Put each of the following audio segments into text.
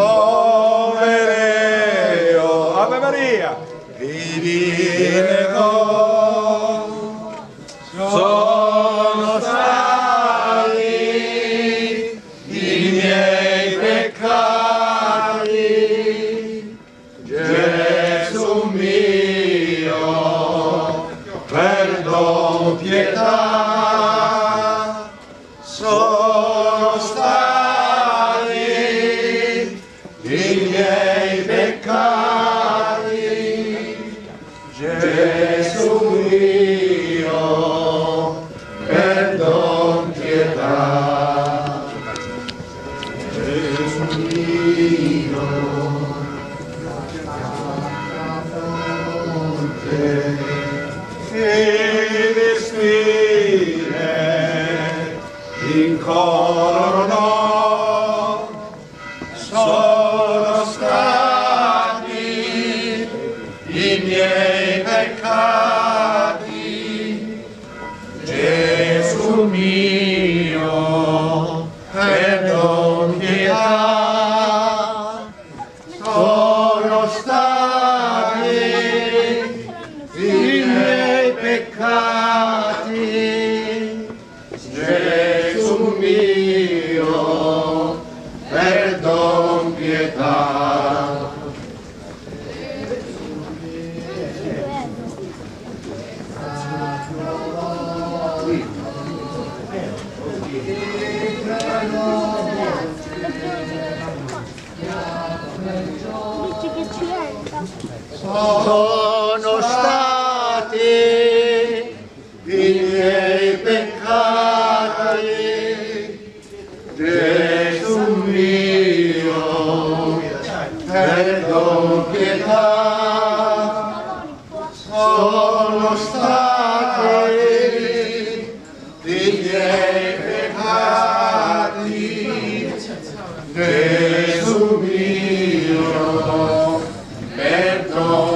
Oh perdono pietà, sono stati i miei peccati, in corono sono stati i miei peccati. Gesù mio perdon pietà sono stati sono stati i miei peccati. Gesù mio perdon pietà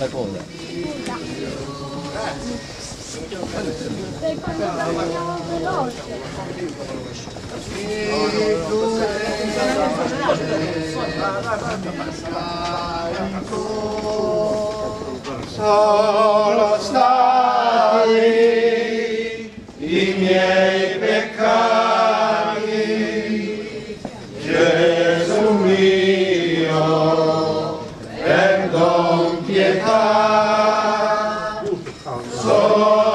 la coda. Per quando parliamo veloce. Amen.